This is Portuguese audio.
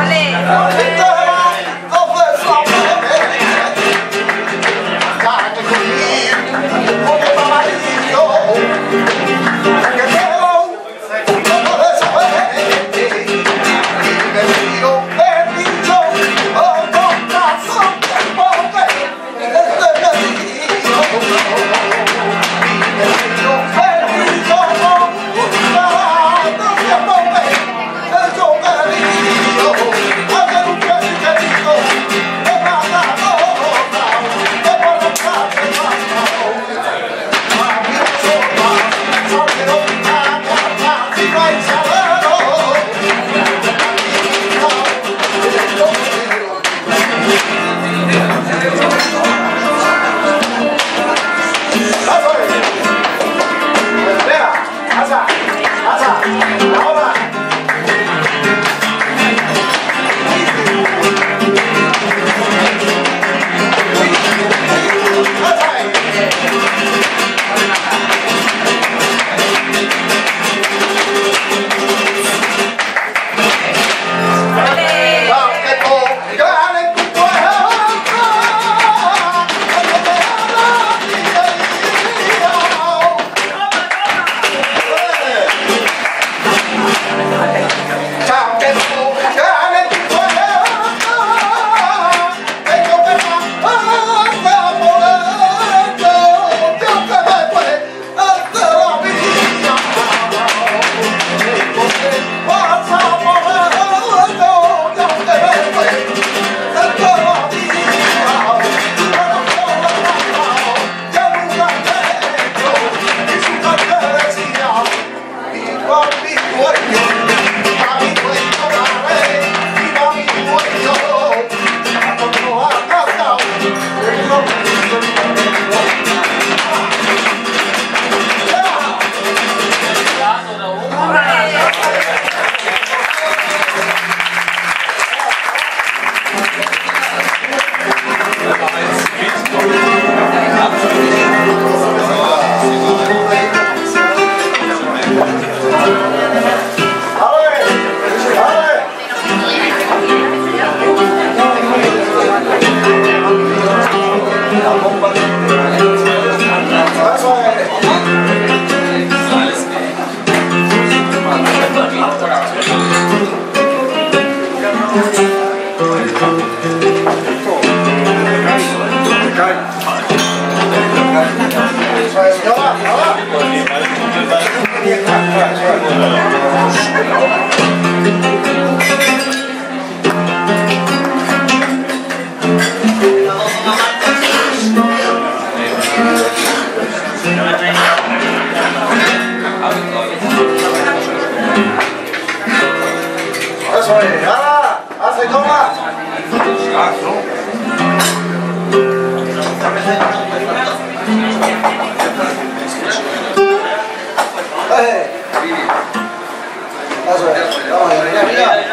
Olê! Olê! Então, bomba nuclear. Hey! Yeah.